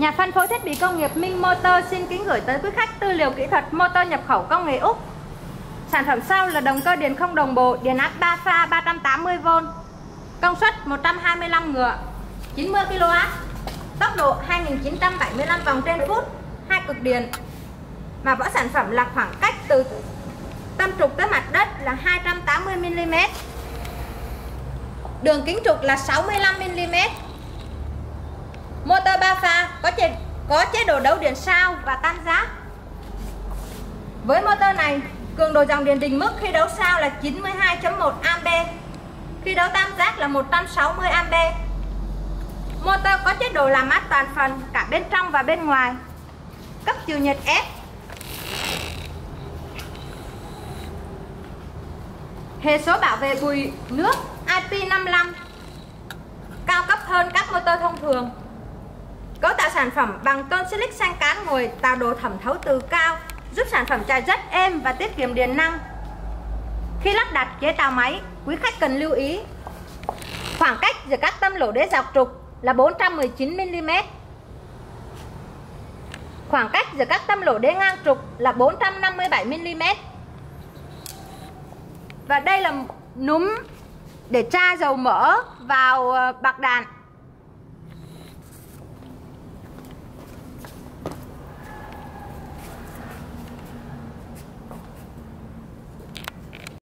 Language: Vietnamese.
Nhà phân phối thiết bị công nghiệp Minh Motor xin kính gửi tới quý khách tư liệu kỹ thuật motor nhập khẩu công nghệ Úc. Sản phẩm sau là động cơ điện không đồng bộ, điện áp 3 pha 380V, công suất 125 ngựa, 90 kW, tốc độ 2975 vòng trên phút, hai cực điện. Và vỏ sản phẩm là khoảng cách từ tâm trục tới mặt đất là 280 mm. Đường kính trục là 65 mm Motor 3 pha có chế, có chế độ đấu điện sao và tam giác. Với motor này, cường độ dòng điện đỉnh mức khi đấu sao là 92.1 A. Khi đấu tam giác là 160 A. Motor có chế độ làm mát toàn phần cả bên trong và bên ngoài. Cấp chiều nhiệt F. Hệ số bảo vệ bụi nước IP55 cao cấp hơn các motor thông thường. Sản phẩm bằng tôn silic xanh cán ngồi tạo độ thẩm thấu từ cao, giúp sản phẩm chạy rất êm và tiết kiệm điện năng. Khi lắp đặt chế tạo máy, quý khách cần lưu ý khoảng cách giữa các tâm lỗ đế dọc trục là 419 mm. Khoảng cách giữa các tâm lỗ đế ngang trục là 457 mm. Và đây là núm để tra dầu mỡ vào ờ, bạc đạn